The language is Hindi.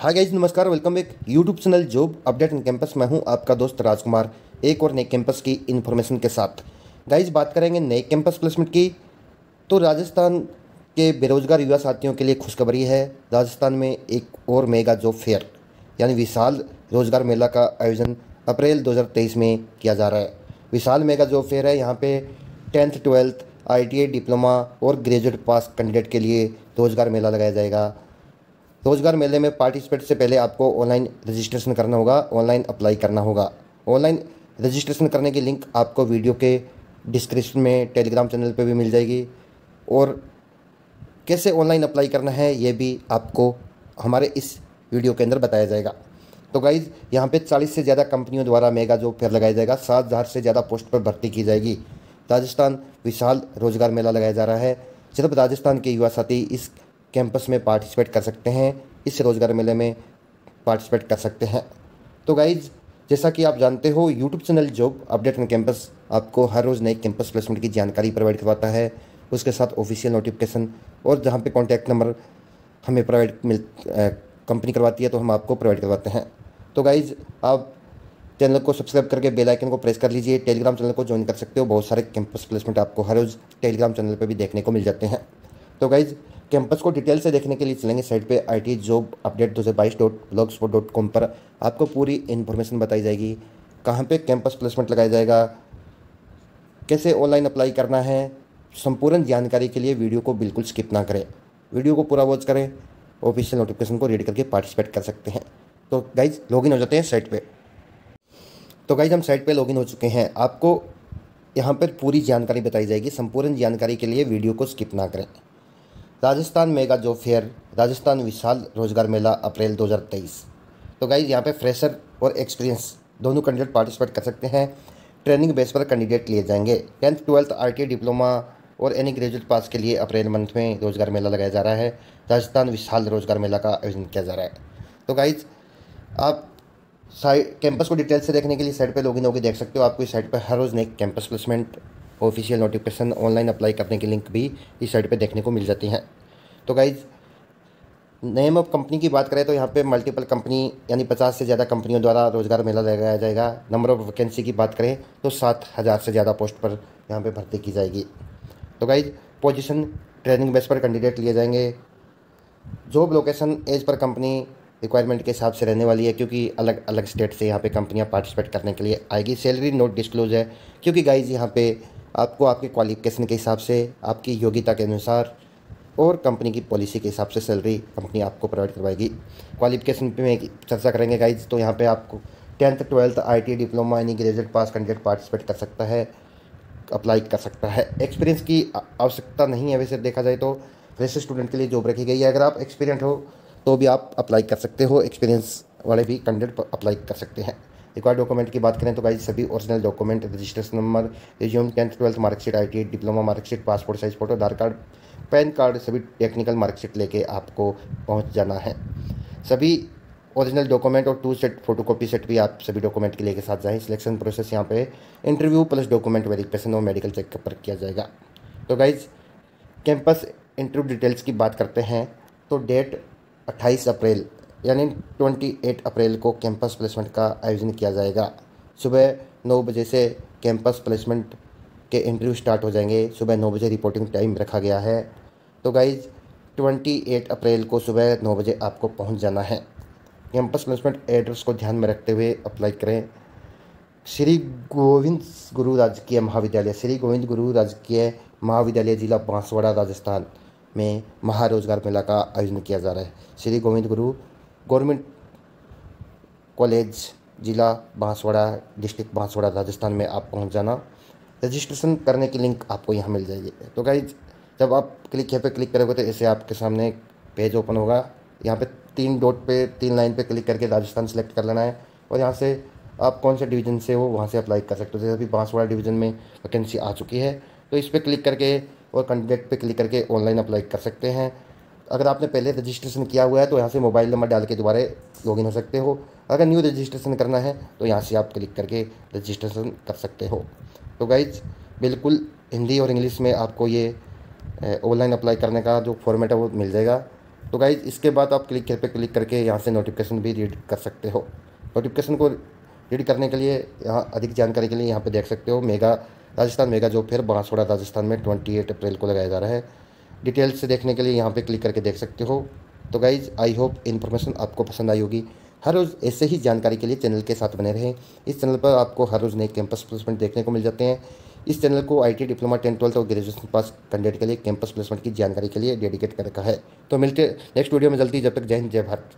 हाय गाइज़ नमस्कार welcome back YouTube channel job update in campus मैं हूँ आपका दोस्त राजकुमार, एक और नए कैंपस की इन्फॉर्मेशन के साथ। गाइज़ बात करेंगे नए कैंपस प्लेसमेंट की। तो राजस्थान के बेरोजगार युवा साथियों के लिए खुशखबरी है। राजस्थान में एक और मेगा जॉब फेयर यानी विशाल रोज़गार मेला का आयोजन अप्रैल 2023 में किया जा रहा है। विशाल मेगा जॉब फेयर है, यहाँ पे टेंथ ट्वेल्थ आई डिप्लोमा और ग्रेजुएट पास कैंडिडेट के लिए रोज़गार मेला लगाया जाएगा। रोज़गार मेले में पार्टिसिपेट से पहले आपको ऑनलाइन रजिस्ट्रेशन करना होगा, ऑनलाइन अप्लाई करना होगा। ऑनलाइन रजिस्ट्रेशन करने की लिंक आपको वीडियो के डिस्क्रिप्शन में, टेलीग्राम चैनल पर भी मिल जाएगी। और कैसे ऑनलाइन अप्लाई करना है, ये भी आपको हमारे इस वीडियो के अंदर बताया जाएगा। तो गाइज़ यहाँ पे 40 से ज़्यादा कंपनियों द्वारा मेगा जॉब फेयर लगाया जाएगा, सात हज़ार से ज़्यादा पोस्ट पर भर्ती की जाएगी। राजस्थान विशाल रोज़गार मेला लगाया जा रहा है। सिर्फ़ राजस्थान के युवा साथी इस कैंपस में पार्टिसिपेट कर सकते हैं, इस रोज़गार मेले में पार्टिसिपेट कर सकते हैं। तो गाइज़ जैसा कि आप जानते हो YouTube channel job update on campus आपको हर रोज़ नए कैंपस प्लेसमेंट की जानकारी प्रोवाइड करवाता है। उसके साथ ऑफिशियल नोटिफिकेशन और जहाँ पे कॉन्टैक्ट नंबर हमें प्रोवाइड मिल कंपनी करवाती है तो हम आपको प्रोवाइड करवाते हैं। तो गाइज़ आप चैनल को सब्सक्राइब करके बेल आइकन को प्रेस कर लीजिए। टेलीग्राम चैनल को ज्वाइन कर सकते हो। बहुत सारे कैंपस प्लेसमेंट आपको हर रोज़ टेलीग्राम चैनल पर भी देखने को मिल जाते हैं। तो गाइज़ कैंपस को डिटेल से देखने के लिए चलेंगे साइट पे आई टी जॉब अपडेट दो हज़ार बाईस डॉट डॉट कॉम पर। आपको पूरी इन्फॉर्मेशन बताई जाएगी, कहाँ पे कैंपस प्लेसमेंट लगाया जाएगा, कैसे ऑनलाइन अप्लाई करना है, संपूर्ण जानकारी के लिए वीडियो को बिल्कुल स्किप ना करें। वीडियो को पूरा वॉच करें ऑफिशियल नोटिफिकेशन को रीड करके पार्टिसिपेट कर सकते हैं। तो गाइज़ लॉगिन हो जाते हैं साइट पे। तो गाइज़ हम साइट पे लॉगिन हो चुके हैं। आपको यहाँ पर पूरी जानकारी बताई जाएगी, संपूर्ण जानकारी के लिए वीडियो को स्किप ना करें। Rajasthan mega job fair, Rajasthan विशाल रोज़गार मेला, अप्रैल 2023 तो गाइज़ यहाँ पे फ्रेशर और एक्सपीरियंस दोनों कैंडिडेट पार्टिसिपेट कर सकते हैं। ट्रेनिंग बेस पर कैंडिडेट लिए जाएँगे। टेंथ ट्वेल्थ आई डिप्लोमा और एनी ग्रेजुएट पास के लिए अप्रैल मंथ में रोज़गार मेला लगाया जा रहा है। राजस्थान विशाल रोज़गार मेला का आयोजन किया जा रहा है। तो गाइज़ आप साइट कैंपस को डिटेल से देखने के लिए साइट पर लॉगिन होकर देख सकते हो। आपको इस साइट पर हर रोज़ नई campus placement official notification online apply करने की लिंक भी इस साइट पे देखने को मिल जाती हैं। तो गाइज़ नेम ऑफ़ कंपनी की बात करें तो यहाँ पे मल्टीपल कंपनी यानी पचास से ज़्यादा कंपनियों द्वारा रोज़गार मेला लगाया जाएगा। नंबर ऑफ़ वैकेंसी की बात करें तो सात हज़ार से ज़्यादा पोस्ट पर यहाँ पे भर्ती की जाएगी। तो गाइज़ पोजीशन ट्रेनिंग बेस पर कैंडिडेट लिए जाएँगे। Job location as per company requirement के हिसाब से रहने वाली है, क्योंकि अलग अलग स्टेट से यहाँ पे कंपनियाँ पार्टिसिपेट करने के लिए आएगी। सैलरी नोट डिस्क्लोज है, क्योंकि गाइज़ यहाँ पे आपको आपके क्वालिफिकेशन के हिसाब से, आपकी योग्यता के अनुसार और कंपनी की पॉलिसी के हिसाब से सैलरी कंपनी आपको प्रोवाइड करवाएगी। क्वालिफिकेशन पे में चर्चा करेंगे गाइज़ तो यहाँ पे आपको टेंथ ट्वेल्थ आईटी डिप्लोमा यानी ग्रेजुएट पास कैंडिडेट पार्टिसिपेट कर सकता है अप्लाई कर सकता है। एक्सपीरियंस की आवश्यकता नहीं है वैसे देखा जाए तो। वैसे स्टूडेंट के लिए जॉब रखी गई है, अगर आप एक्सपीरियंट हो तो भी आप अप्लाई कर सकते हो। एक्सपीरियंस वाले भी कैंडिडेट अप्लाई कर सकते हैं। रिक्वायर्ड डॉक्यूमेंट की बात करें तो गाइज़ सभी original document registration number resume tenth twelfth marksheet I T diploma marksheet passport size photo Aadhaar card PAN card सभी टेक्निकल मार्कशीट लेके आपको पहुँच जाना है। सभी ओरिजिनल डॉक्यूमेंट और टू सेट फोटोकॉपी सेट भी आप सभी डॉक्यूमेंट के लेके साथ जाएँ। सिलेक्शन प्रोसेस यहाँ पे इंटरव्यू प्लस डॉक्यूमेंट वेरिफिकेशन और मेडिकल चेकअप पर किया जाएगा। तो गाइज़ कैंपस इंटरव्यू डिटेल्स की बात करते हैं। तो डेट 28 अप्रैल यानी 28 अप्रैल को कैंपस प्लेसमेंट का आयोजन किया जाएगा। सुबह नौ बजे से कैंपस प्लेसमेंट के इंटरव्यू स्टार्ट हो जाएँगे। सुबह नौ बजे रिपोर्टिंग टाइम रखा गया है। तो गाइज़ 28 अप्रैल को सुबह नौ बजे आपको पहुँच जाना है। कैंपस प्लेसमेंट एड्रेस को ध्यान में रखते हुए अप्लाई करें। श्री गोविंद गुरु राजकीय महाविद्यालय, श्री गोविंद गुरु राजकीय महाविद्यालय जिला बांसवाड़ा, राजस्थान में महारोजगार मेला का आयोजन किया जा रहा है। श्री गोविंद गुरु गवर्नमेंट कॉलेज, जिला बांसवाड़ा, डिस्ट्रिक्ट बांसवाड़ा, राजस्थान में आप पहुँच जाना। रजिस्ट्रेशन करने की लिंक आपको यहाँ मिल जाएगी। तो गाइज़ जब आप क्लिक, यहाँ पे क्लिक करोगे तो ऐसे आपके सामने पेज ओपन होगा। यहाँ पे तीन डॉट पे, तीन लाइन पे क्लिक करके राजस्थान सेलेक्ट कर लेना है। और यहाँ से आप कौन से डिवीज़न से हो, वहाँ से अप्लाई कर सकते हो। जैसे अभी बांसवाड़ा डिवीज़न में वैकेंसी आ चुकी है तो इस पर क्लिक करके और कैंडिडेट पर क्लिक करके ऑनलाइन अप्लाई कर सकते हैं। अगर आपने पहले रजिस्ट्रेशन किया हुआ है तो यहाँ से मोबाइल नंबर डाल के दोबारा लॉगिन हो सकते हो। अगर न्यू रजिस्ट्रेशन करना है तो यहाँ से आप क्लिक करके रजिस्ट्रेशन कर सकते हो। तो गाइज़ बिल्कुल हिंदी और इंग्लिश में आपको ये ऑनलाइन अप्लाई करने का जो फॉर्मेट है, वो मिल जाएगा। तो गाइज़ इसके बाद आप क्लिक पे क्लिक करके यहाँ से नोटिफिकेशन भी रीड कर सकते हो। नोटिफिकेशन को रीड करने के लिए, यहाँ अधिक जानकारी के लिए यहाँ पे देख सकते हो। Mega Rajasthan mega job fair Banswara Rajasthan में ट्वेंटी एट अप्रैल को लगाया जा रहा है। डिटेल्स से देखने के लिए यहाँ पे क्लिक करके देख सकते हो। तो गाइज़ आई होप इन्फॉर्मेशन आपको पसंद आई होगी। हर रोज़ ऐसे ही जानकारी के लिए चैनल के साथ बने रहें। इस चैनल पर आपको हर रोज़ नए कैंपस प्लेसमेंट देखने को मिल जाते हैं। इस चैनल को आईटी डिप्लोमा टेन ट्वेल्थ और ग्रेजुएशन पास कैंडिडेट के लिए कैंपस प्लेसमेंट की जानकारी के लिए डेडिकेट कर रखा है। तो मिलते नेक्स्ट वीडियो में जल्दी। जब तक जय हिंद, जय भारत।